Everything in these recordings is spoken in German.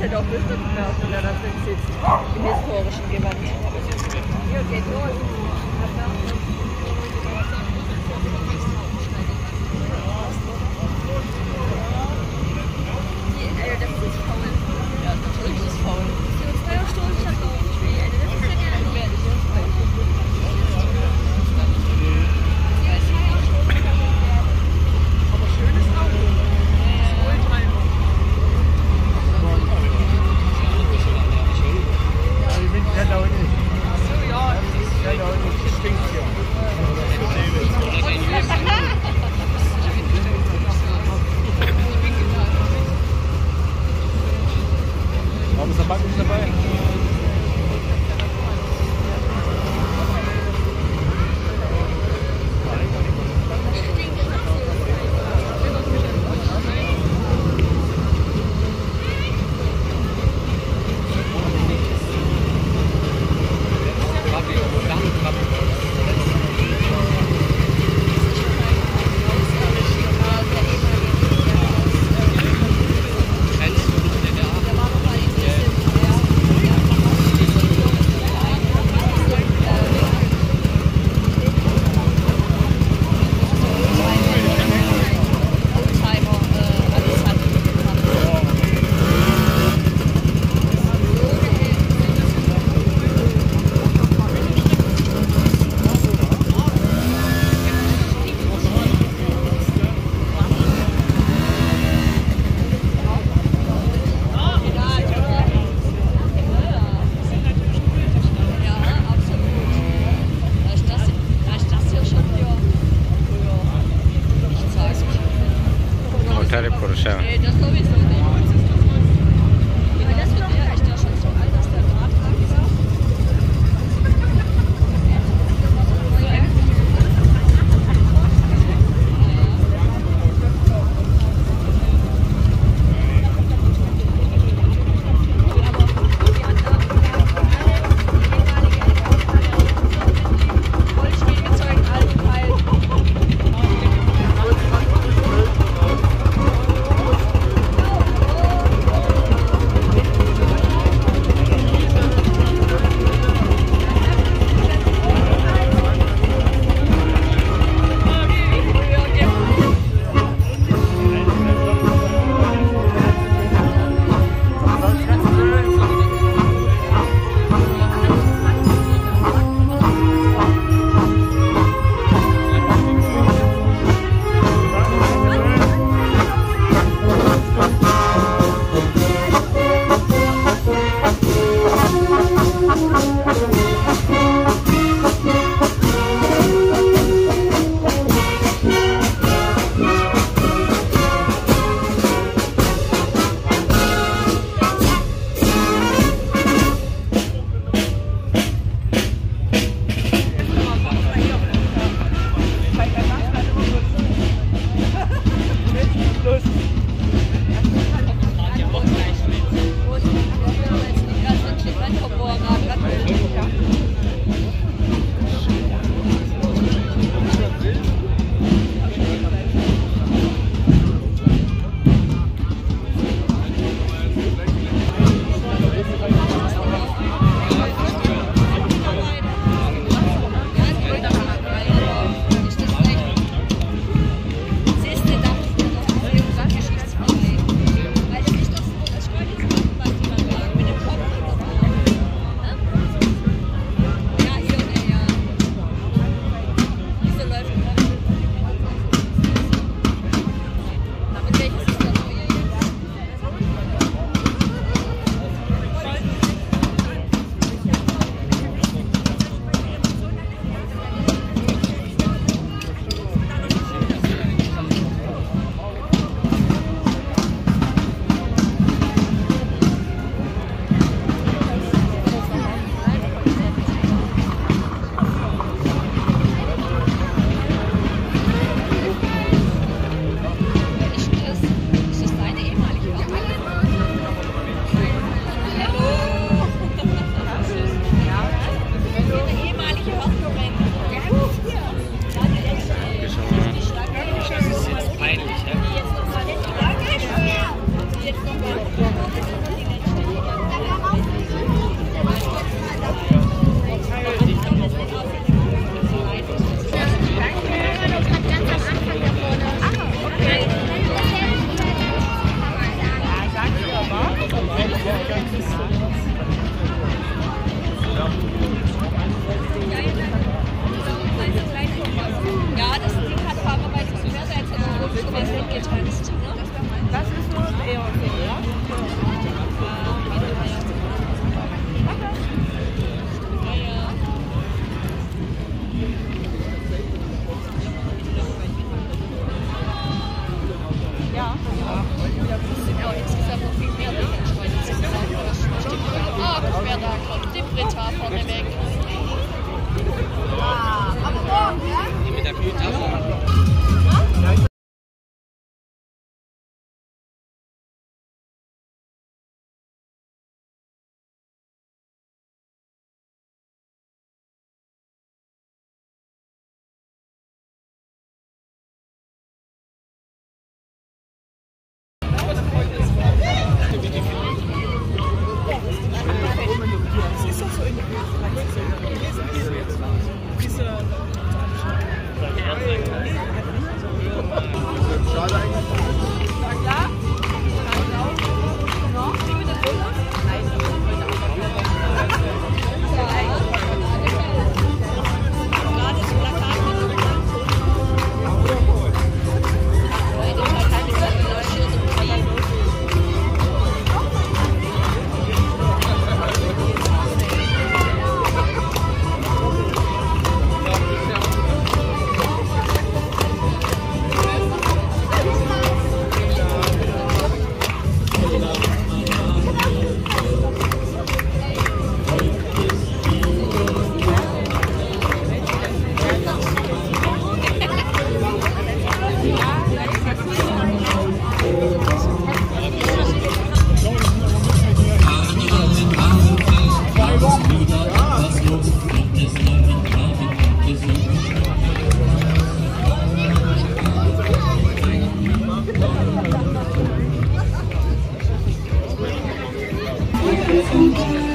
ist ja doch bestimmt mehr, wenn er da sitzt, im historischen Gewand. Hier geht los. Hier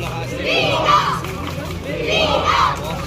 noch als Lina!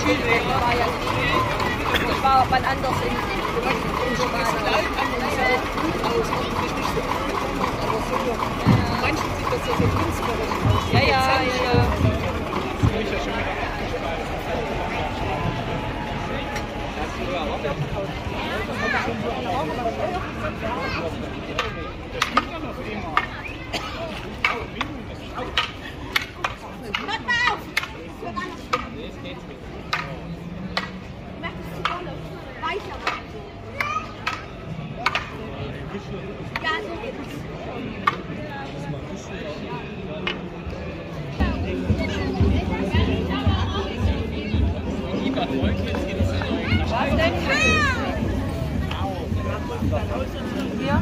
Chile. Ich war auch mal anders in, in, in Spanien. Manchen sieht das ja so künstlerisch aus. Ja, ja, ja. ja. Das stimmt ja noch immer. Hier?